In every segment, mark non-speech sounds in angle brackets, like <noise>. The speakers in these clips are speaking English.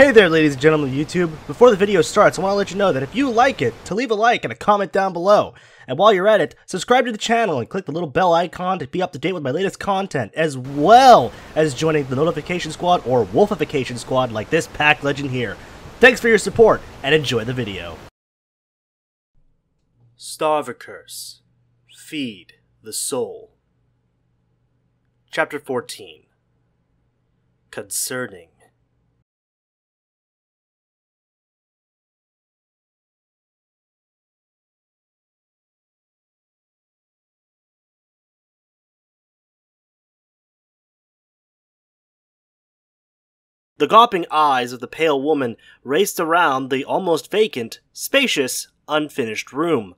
Hey there ladies and gentlemen of YouTube. Before the video starts, I want to let you know that if you like it, to leave a like and a comment down below. And while you're at it, subscribe to the channel and click the little bell icon to be up to date with my latest content, as well as joining the Notification Squad or Wolfification Squad like this pack legend here. Thanks for your support, and enjoy the video. Starve a Curse. Feed the Soul. Chapter 14 Concerning The gawping eyes of the pale woman raced around the almost vacant, spacious, unfinished room.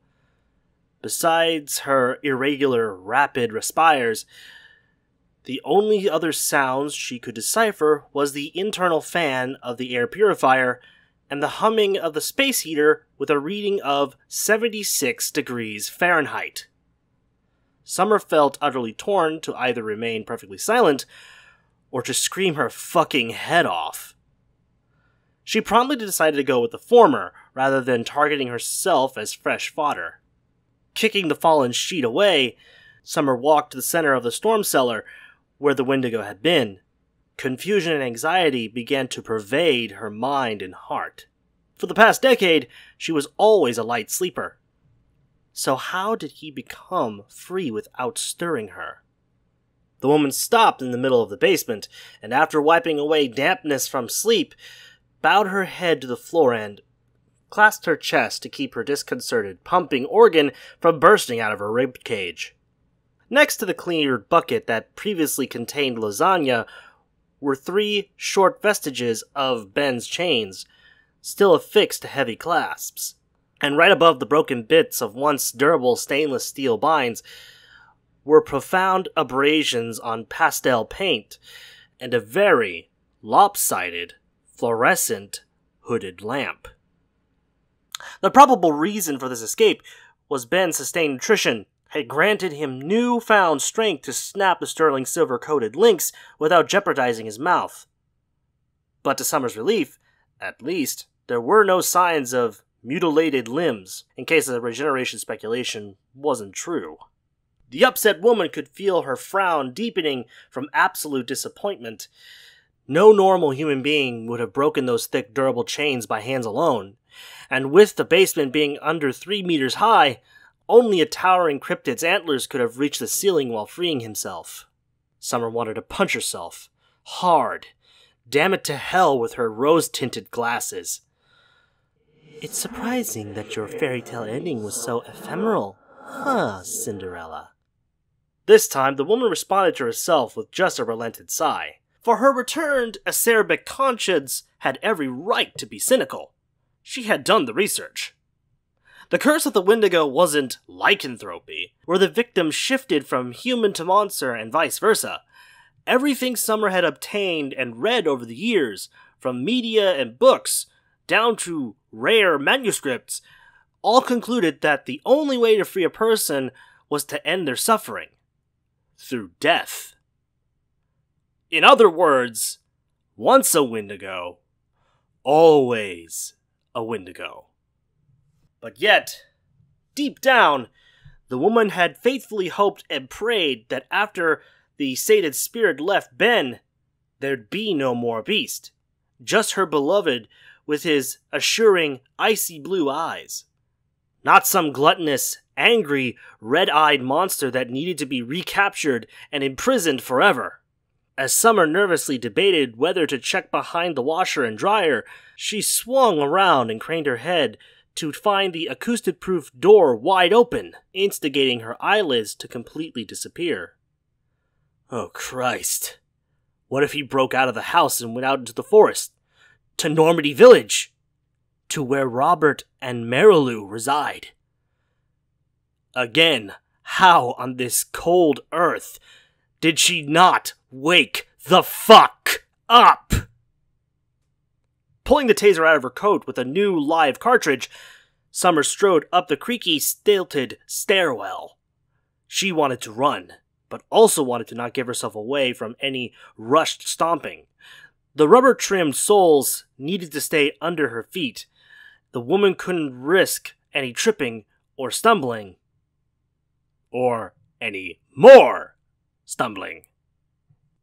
Besides her irregular, rapid respires, the only other sounds she could decipher was the internal fan of the air purifier and the humming of the space heater with a reading of 76 degrees Fahrenheit. Summer felt utterly torn to either remain perfectly silent or to scream her fucking head off. She promptly decided to go with the former, rather than targeting herself as fresh fodder. Kicking the fallen sheet away, Summer walked to the center of the storm cellar, where the Wendigo had been. Confusion and anxiety began to pervade her mind and heart. For the past decade, she was always a light sleeper. So how did he become free without stirring her? The woman stopped in the middle of the basement, and after wiping away dampness from sleep, bowed her head to the floor and clasped her chest to keep her disconcerted, pumping organ from bursting out of her rib cage. Next to the cleared bucket that previously contained lasagna were three short vestiges of Ben's chains, still affixed to heavy clasps. And right above the broken bits of once durable stainless steel binds were profound abrasions on pastel paint and a very lopsided fluorescent hooded lamp. The probable reason for this escape was Ben's sustained nutrition had granted him new-found strength to snap the sterling silver-coated links without jeopardizing his mouth. But to Summer's relief, at least, there were no signs of mutilated limbs, in case the regeneration speculation wasn't true. The upset woman could feel her frown deepening from absolute disappointment. No normal human being would have broken those thick, durable chains by hands alone. And with the basement being under three meters high, only a towering cryptid's antlers could have reached the ceiling while freeing himself. Summer wanted to punch herself. Hard. Damn it to hell with her rose tinted glasses. It's surprising that your fairy tale ending was so ephemeral, huh, Cinderella? This time, the woman responded to herself with just a relented sigh. For her returned acerbic conscience had every right to be cynical. She had done the research. The curse of the Wendigo wasn't lycanthropy, where the victim shifted from human to monster and vice versa. Everything Summer had obtained and read over the years, from media and books, down to rare manuscripts, all concluded that the only way to free a person was to end their suffering through death. In other words, once a Wendigo, always a Wendigo. But yet, deep down, the woman had faithfully hoped and prayed that after the sated spirit left Ben, there'd be no more beast, just her beloved with his assuring icy blue eyes. Not some gluttonous, angry, red eyed monster that needed to be recaptured and imprisoned forever. As Summer nervously debated whether to check behind the washer and dryer, she swung around and craned her head to find the acoustic proof door wide open, instigating her eyelids to completely disappear. Oh, Christ. What if he broke out of the house and went out into the forest? To Normandy Village! To where Robert and Marilou reside. Again, how on this cold earth did she not wake the fuck up? Pulling the taser out of her coat with a new live cartridge, Summer strode up the creaky, stilted stairwell. She wanted to run, but also wanted to not give herself away from any rushed stomping. The rubber trimmed soles needed to stay under her feet. The woman couldn't risk any tripping or stumbling. Or any more stumbling.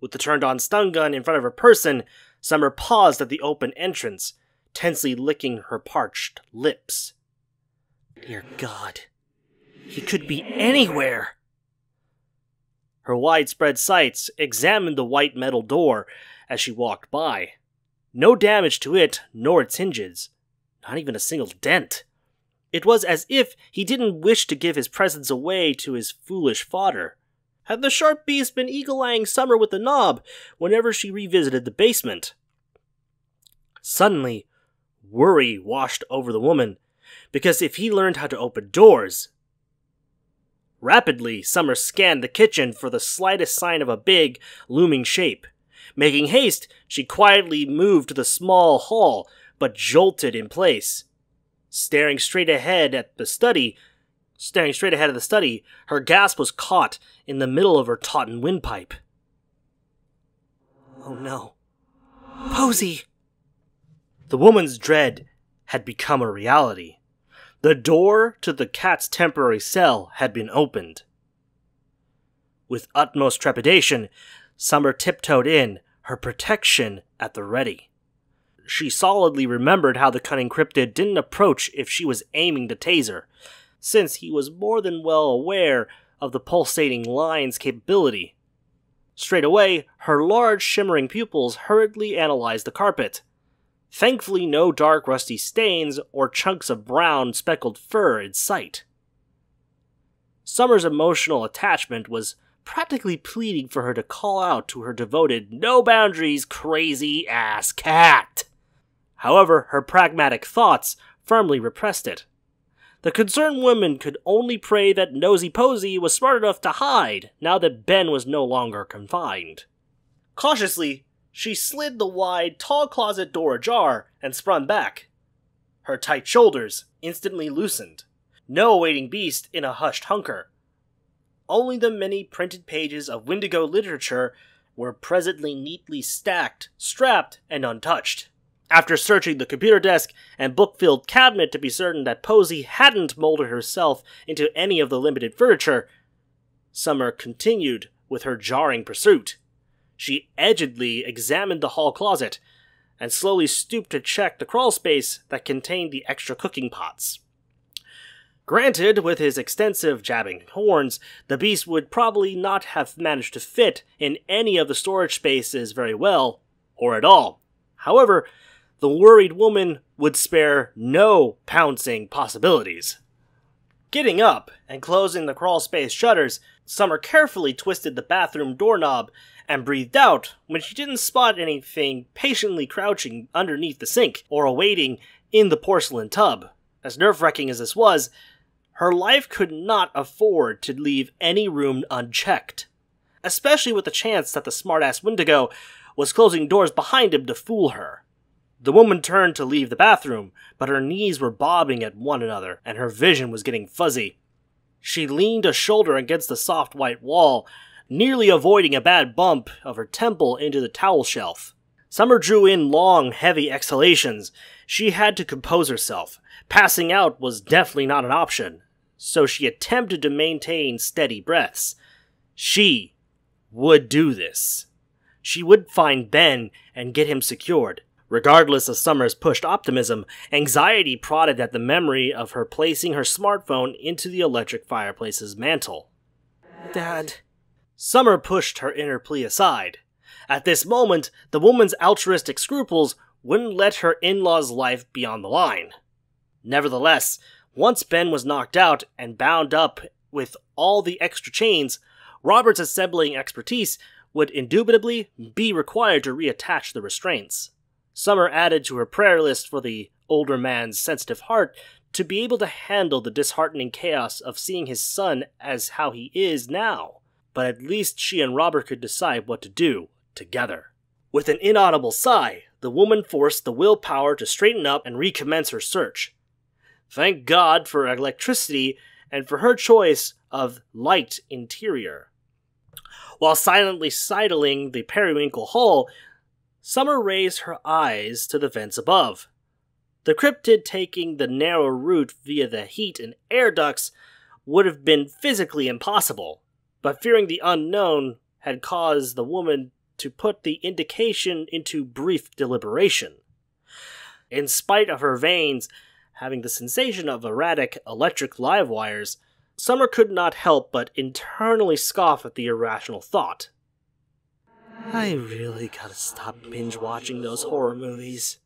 With the turned on stun gun in front of her person, Summer paused at the open entrance, tensely licking her parched lips. Dear God, he could be anywhere! Her widespread sights examined the white metal door as she walked by. No damage to it nor its hinges, not even a single dent. It was as if he didn't wish to give his presence away to his foolish fodder. Had the sharp beast been eagle eyeing Summer with the knob whenever she revisited the basement? Suddenly, worry washed over the woman, because if he learned how to open doors. Rapidly, Summer scanned the kitchen for the slightest sign of a big, looming shape. Making haste, she quietly moved to the small hall, but jolted in place. Staring straight ahead at the study, staring straight ahead of the study, her gasp was caught in the middle of her tautened windpipe. Oh no. Posey! The woman's dread had become a reality. The door to the cat's temporary cell had been opened. With utmost trepidation, Summer tiptoed in, her protection at the ready she solidly remembered how the cunning cryptid didn't approach if she was aiming to taser, since he was more than well aware of the pulsating line's capability. Straight away, her large shimmering pupils hurriedly analyzed the carpet. Thankfully, no dark rusty stains or chunks of brown speckled fur in sight. Summer's emotional attachment was practically pleading for her to call out to her devoted, no boundaries, crazy ass cat. However, her pragmatic thoughts firmly repressed it. The concerned woman could only pray that Nosy Posey was smart enough to hide now that Ben was no longer confined. Cautiously, she slid the wide, tall closet door ajar and sprung back. Her tight shoulders instantly loosened. No waiting beast in a hushed hunker. Only the many printed pages of Wendigo literature were presently neatly stacked, strapped, and untouched. After searching the computer desk and book filled cabinet to be certain that Posey hadn't molded herself into any of the limited furniture, Summer continued with her jarring pursuit. She edgedly examined the hall closet and slowly stooped to check the crawl space that contained the extra cooking pots. Granted, with his extensive jabbing horns, the beast would probably not have managed to fit in any of the storage spaces very well, or at all. However, the worried woman would spare no pouncing possibilities. Getting up and closing the crawl space shutters, Summer carefully twisted the bathroom doorknob and breathed out when she didn't spot anything patiently crouching underneath the sink or awaiting in the porcelain tub. As nerve wracking as this was, her life could not afford to leave any room unchecked, especially with the chance that the smartass Wendigo was closing doors behind him to fool her. The woman turned to leave the bathroom, but her knees were bobbing at one another, and her vision was getting fuzzy. She leaned a shoulder against the soft white wall, nearly avoiding a bad bump of her temple into the towel shelf. Summer drew in long, heavy exhalations. She had to compose herself. Passing out was definitely not an option, so she attempted to maintain steady breaths. She would do this. She would find Ben and get him secured. Regardless of Summer's pushed optimism, anxiety prodded at the memory of her placing her smartphone into the electric fireplace's mantle. Dad. Summer pushed her inner plea aside. At this moment, the woman's altruistic scruples wouldn't let her in law's life be on the line. Nevertheless, once Ben was knocked out and bound up with all the extra chains, Robert's assembling expertise would indubitably be required to reattach the restraints. Summer added to her prayer list for the older man's sensitive heart to be able to handle the disheartening chaos of seeing his son as how he is now. But at least she and Robert could decide what to do together. With an inaudible sigh, the woman forced the willpower to straighten up and recommence her search. Thank God for electricity and for her choice of light interior. While silently sidling the periwinkle hall, Summer raised her eyes to the vents above. The cryptid taking the narrow route via the heat and air ducts would have been physically impossible, but fearing the unknown had caused the woman to put the indication into brief deliberation. In spite of her veins having the sensation of erratic electric live wires, Summer could not help but internally scoff at the irrational thought. I really gotta stop binge watching those horror movies.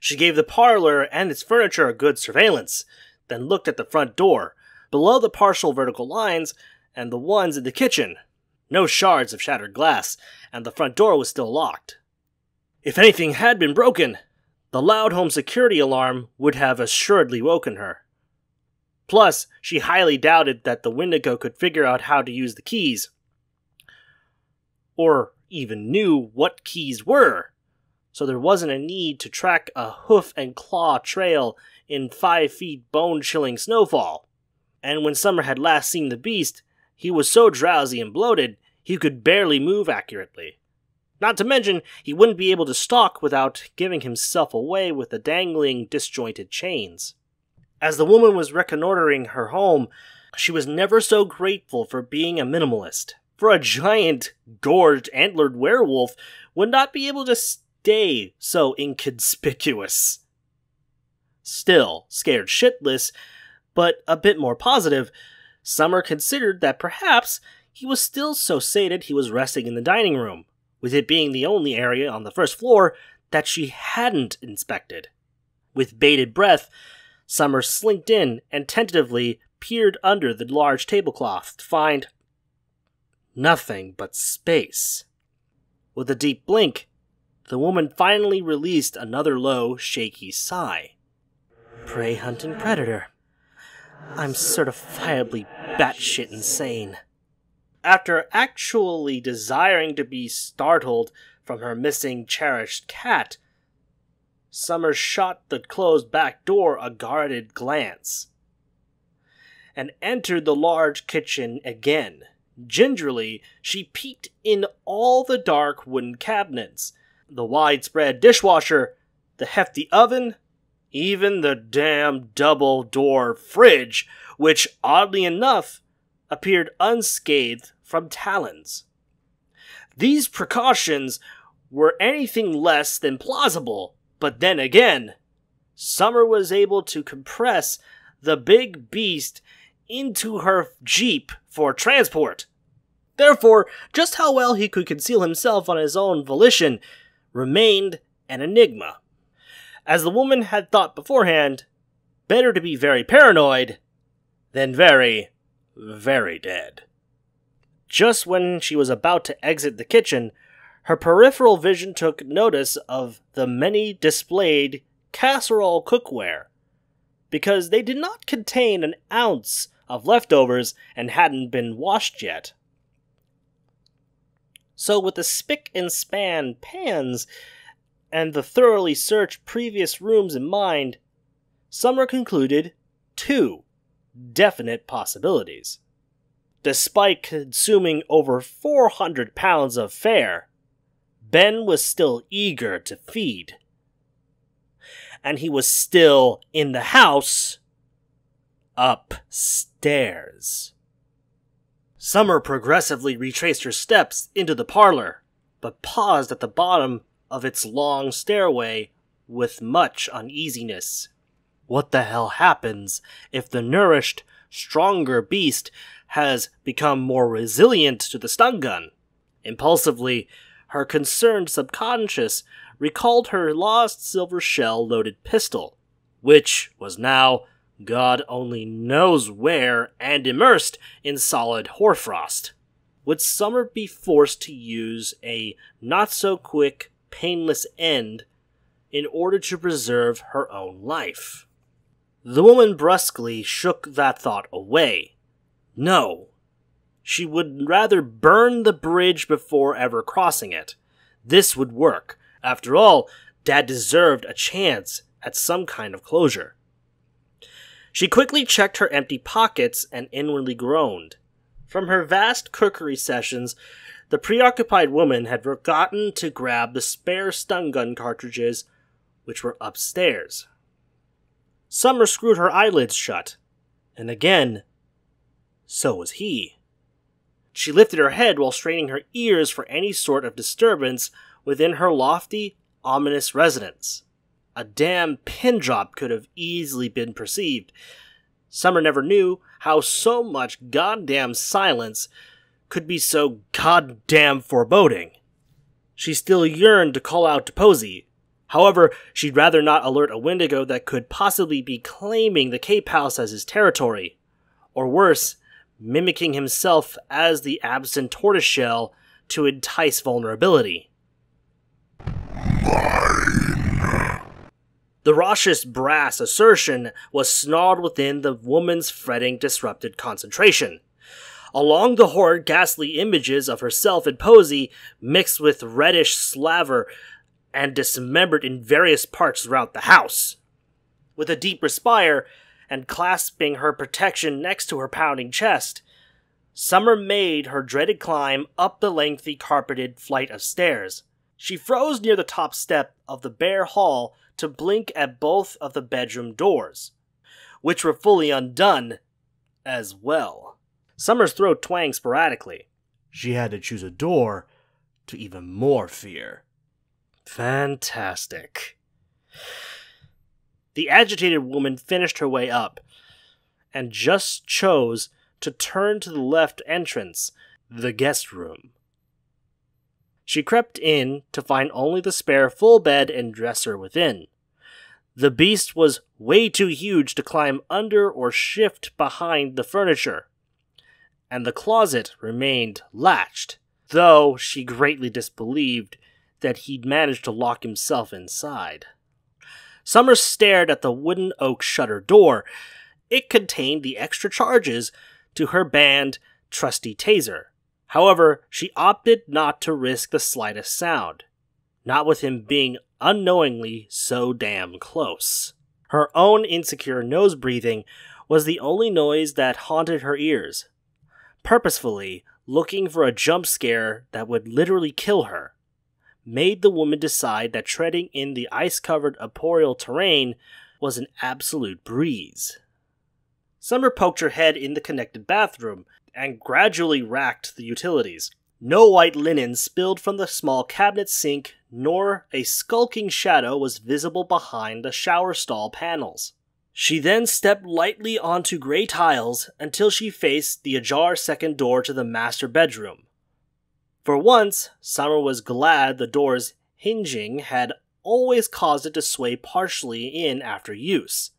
She gave the parlor and its furniture a good surveillance, then looked at the front door, below the partial vertical lines, and the ones in the kitchen. No shards of shattered glass, and the front door was still locked. If anything had been broken, the loud home security alarm would have assuredly woken her. Plus, she highly doubted that the Wendigo could figure out how to use the keys. Or even knew what keys were. So there wasn't a need to track a hoof and claw trail in five feet bone chilling snowfall. And when Summer had last seen the beast, he was so drowsy and bloated he could barely move accurately. Not to mention, he wouldn't be able to stalk without giving himself away with the dangling, disjointed chains. As the woman was reconnoitering her home, she was never so grateful for being a minimalist. For a giant, gorged, antlered werewolf would not be able to stay so inconspicuous. Still, scared shitless, but a bit more positive, Summer considered that perhaps he was still so sated he was resting in the dining room, with it being the only area on the first floor that she hadn't inspected. With bated breath, Summer slinked in and tentatively peered under the large tablecloth to find nothing but space. With a deep blink, the woman finally released another low, shaky sigh. Prey hunting predator. I'm certifiably batshit insane. After actually desiring to be startled from her missing cherished cat, Summers shot the closed back door a guarded glance and entered the large kitchen again. Gingerly, she peeked in all the dark wooden cabinets, the widespread dishwasher, the hefty oven, even the damn double door fridge, which, oddly enough, appeared unscathed from talons. These precautions were anything less than plausible but then again, Summer was able to compress the big beast into her jeep for transport. Therefore, just how well he could conceal himself on his own volition remained an enigma. As the woman had thought beforehand, better to be very paranoid than very, very dead. Just when she was about to exit the kitchen, her peripheral vision took notice of the many displayed casserole cookware, because they did not contain an ounce of leftovers and hadn't been washed yet. So, with the spick and span pans and the thoroughly searched previous rooms in mind, Summer concluded two definite possibilities. Despite consuming over 400 pounds of fare, Ben was still eager to feed. And he was still in the house upstairs. Summer progressively retraced her steps into the parlor, but paused at the bottom of its long stairway with much uneasiness. What the hell happens if the nourished, stronger beast has become more resilient to the stun gun? Impulsively, her concerned subconscious recalled her lost silver shell loaded pistol, which was now, God only knows where, and immersed in solid hoarfrost. Would Summer be forced to use a not so quick, painless end in order to preserve her own life? The woman brusquely shook that thought away. No, she would rather burn the bridge before ever crossing it. This would work. After all, Dad deserved a chance at some kind of closure. She quickly checked her empty pockets and inwardly groaned. From her vast cookery sessions, the preoccupied woman had forgotten to grab the spare stun gun cartridges, which were upstairs. Summer screwed her eyelids shut, and again, so was he. She lifted her head while straining her ears for any sort of disturbance within her lofty, ominous residence. A damn pin drop could have easily been perceived. Summer never knew how so much goddamn silence could be so goddamn foreboding. She still yearned to call out to Posey. However, she'd rather not alert a Wendigo that could possibly be claiming the Cape House as his territory. Or worse, mimicking himself as the absent tortoiseshell to entice vulnerability. Mine. The raucous brass assertion was snarled within the woman's fretting disrupted concentration. Along the horrid, ghastly images of herself and Posey, mixed with reddish slaver and dismembered in various parts throughout the house. With a deep respire, and clasping her protection next to her pounding chest, Summer made her dreaded climb up the lengthy carpeted flight of stairs. She froze near the top step of the bare hall to blink at both of the bedroom doors, which were fully undone as well. Summer's throat twanged sporadically. She had to choose a door to even more fear. Fantastic. The agitated woman finished her way up and just chose to turn to the left entrance, the guest room. She crept in to find only the spare full bed and dresser within. The beast was way too huge to climb under or shift behind the furniture and the closet remained latched, though she greatly disbelieved that he'd managed to lock himself inside. Summers stared at the wooden oak shutter door. It contained the extra charges to her banned trusty taser. However, she opted not to risk the slightest sound, not with him being unknowingly so damn close. Her own insecure nose breathing was the only noise that haunted her ears, purposefully looking for a jump scare that would literally kill her, made the woman decide that treading in the ice covered arboreal terrain was an absolute breeze. Summer poked her head in the connected bathroom and gradually racked the utilities. No white linen spilled from the small cabinet sink, nor a skulking shadow was visible behind the shower stall panels. She then stepped lightly onto gray tiles until she faced the ajar second door to the master bedroom. For once, Summer was glad the door's hinging had always caused it to sway partially in after use,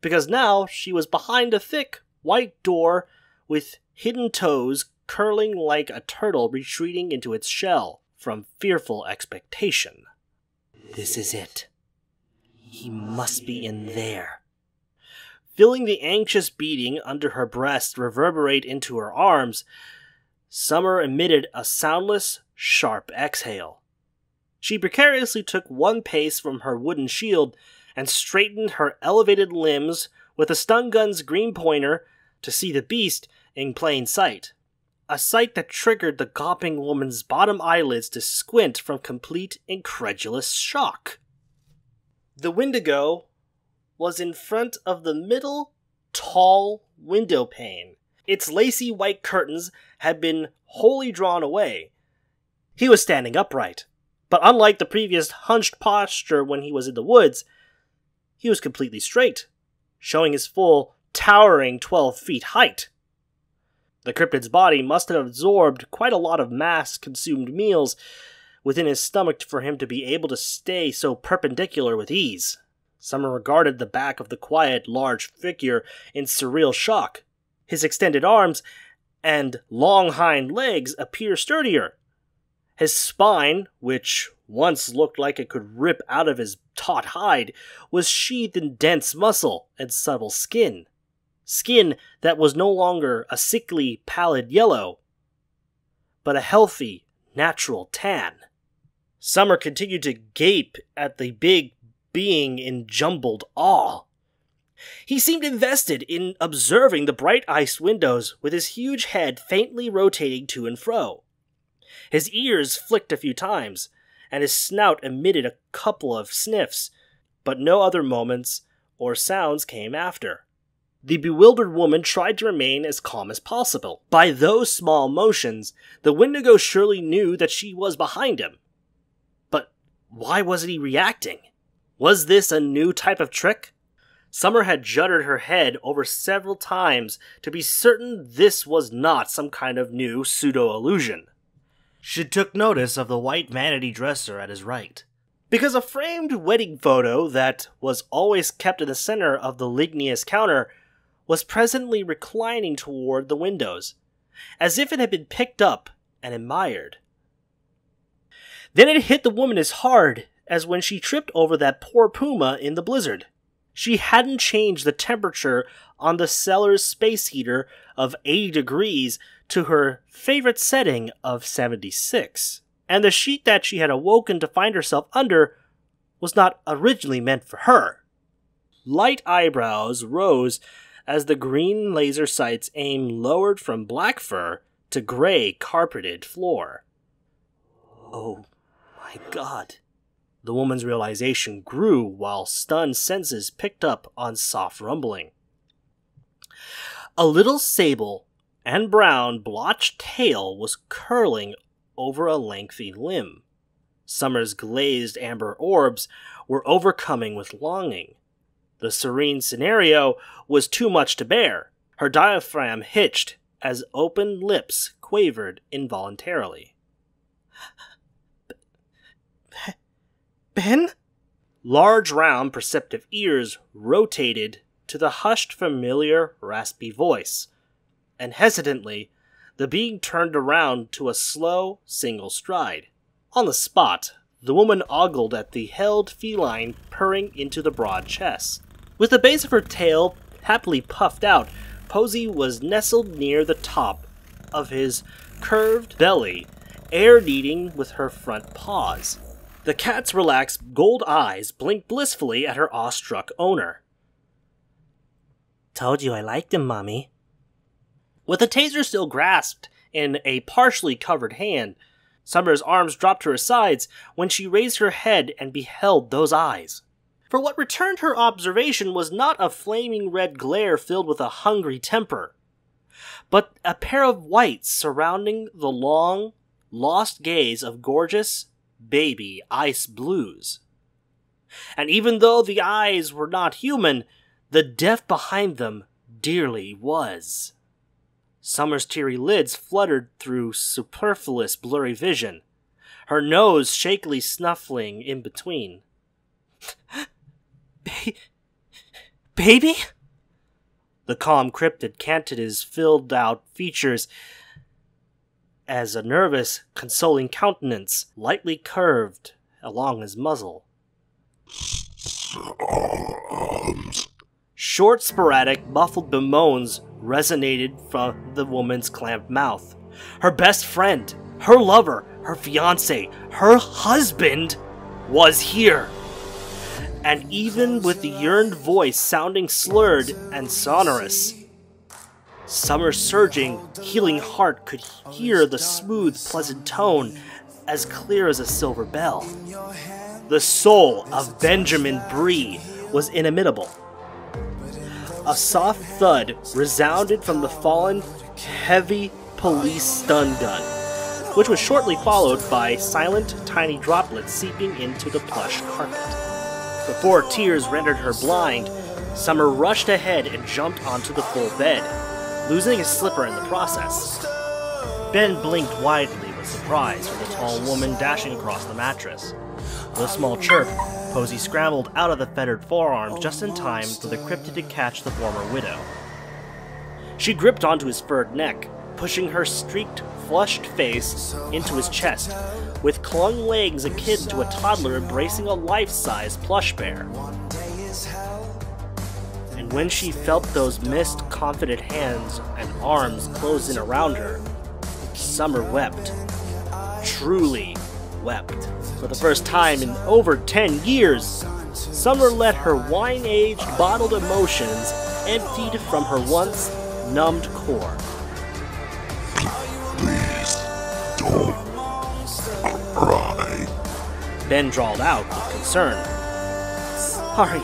because now she was behind a thick, white door with hidden toes curling like a turtle retreating into its shell from fearful expectation. This is it. He must be in there feeling the anxious beating under her breast reverberate into her arms, Summer emitted a soundless, sharp exhale. She precariously took one pace from her wooden shield and straightened her elevated limbs with a stun gun's green pointer to see the beast in plain sight. A sight that triggered the gawping woman's bottom eyelids to squint from complete incredulous shock. The Wendigo was in front of the middle, tall window pane. Its lacy white curtains had been wholly drawn away. He was standing upright, but unlike the previous hunched posture when he was in the woods, he was completely straight, showing his full, towering 12 feet height. The cryptid's body must have absorbed quite a lot of mass consumed meals within his stomach for him to be able to stay so perpendicular with ease. Summer regarded the back of the quiet, large figure in surreal shock. His extended arms and long hind legs appear sturdier. His spine, which once looked like it could rip out of his taut hide, was sheathed in dense muscle and subtle skin. Skin that was no longer a sickly, pallid yellow, but a healthy, natural tan. Summer continued to gape at the big, being in jumbled awe. He seemed invested in observing the bright iced windows with his huge head faintly rotating to and fro. His ears flicked a few times, and his snout emitted a couple of sniffs, but no other moments or sounds came after. The bewildered woman tried to remain as calm as possible. By those small motions, the Wendigo surely knew that she was behind him. But why wasn't he reacting? Was this a new type of trick? Summer had juddered her head over several times to be certain this was not some kind of new pseudo illusion. She took notice of the white vanity dresser at his right. Because a framed wedding photo that was always kept in the center of the ligneous counter was presently reclining toward the windows, as if it had been picked up and admired. Then it hit the woman as hard as when she tripped over that poor puma in the blizzard. She hadn't changed the temperature on the cellar's space heater of 80 degrees to her favorite setting of 76. And the sheet that she had awoken to find herself under was not originally meant for her. Light eyebrows rose as the green laser sight's aim lowered from black fur to gray carpeted floor. Oh my god. The woman's realization grew while stunned senses picked up on soft rumbling. A little sable and brown blotched tail was curling over a lengthy limb. Summer's glazed amber orbs were overcoming with longing. The serene scenario was too much to bear. Her diaphragm hitched as open lips quavered involuntarily. Ben? Large, round, perceptive ears rotated to the hushed, familiar, raspy voice, and hesitantly, the being turned around to a slow, single stride. On the spot, the woman ogled at the held feline purring into the broad chest. With the base of her tail happily puffed out, Posey was nestled near the top of his curved belly, air kneading with her front paws. The cat's relaxed gold eyes blinked blissfully at her awestruck owner. Told you I liked him, Mommy. With the taser still grasped in a partially covered hand, Summer's arms dropped to her sides when she raised her head and beheld those eyes. For what returned her observation was not a flaming red glare filled with a hungry temper, but a pair of whites surrounding the long, lost gaze of gorgeous, baby ice blues. And even though the eyes were not human, the depth behind them dearly was. Summer's teary lids fluttered through superfluous blurry vision, her nose shakily snuffling in between. <laughs> ba- <laughs> baby? The calm cryptid canted his filled out features as a nervous, consoling countenance lightly curved along his muzzle. Short, sporadic, muffled bemoans resonated from the woman's clamped mouth. Her best friend, her lover, her fiance, her husband was here. And even with the yearned voice sounding slurred and sonorous, Summer's surging, healing heart could hear the smooth, pleasant tone as clear as a silver bell. The soul of Benjamin Bree was inimitable. A soft thud resounded from the fallen, heavy police stun gun, which was shortly followed by silent, tiny droplets seeping into the plush carpet. Before tears rendered her blind, Summer rushed ahead and jumped onto the full bed losing his slipper in the process. Ben blinked widely with surprise for the tall woman dashing across the mattress. With a small chirp, Posey scrambled out of the fettered forearms just in time for the cryptid to catch the former widow. She gripped onto his furred neck, pushing her streaked, flushed face into his chest, with clung legs akin to a toddler embracing a life-size plush bear And when she felt those mist confident hands and arms closing around her, Summer wept. Truly wept. For the first time in over 10 years, Summer let her wine aged, bottled emotions emptied from her once numbed core. Ben drawled out with concern. Sorry.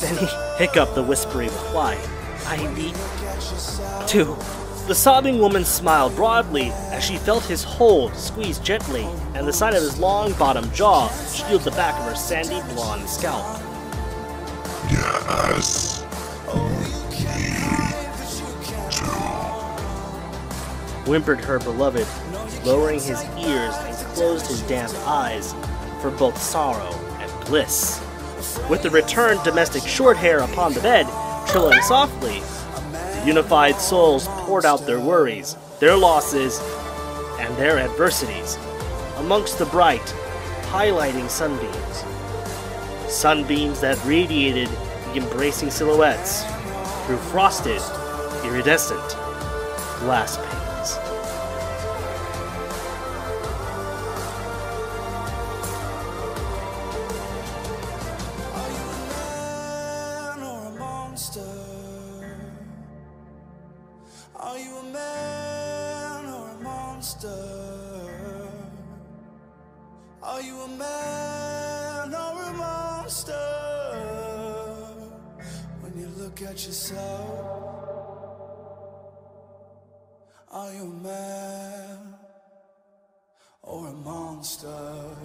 Then he hiccuped the whispery reply. I need to. The sobbing woman smiled broadly as she felt his hold squeeze gently, and the side of his long bottom jaw shield the back of her sandy blonde scalp. Yes. Whimpered her beloved, lowering his ears and closed his damp eyes for both sorrow and bliss. With the returned domestic short hair upon the bed, trilling softly, the unified souls poured out their worries, their losses, and their adversities amongst the bright, highlighting sunbeams. Sunbeams that radiated the embracing silhouettes through frosted, iridescent glass panes. Monster? Are you a man or a monster? Are you a man or a monster? When you look at yourself, are you a man or a monster?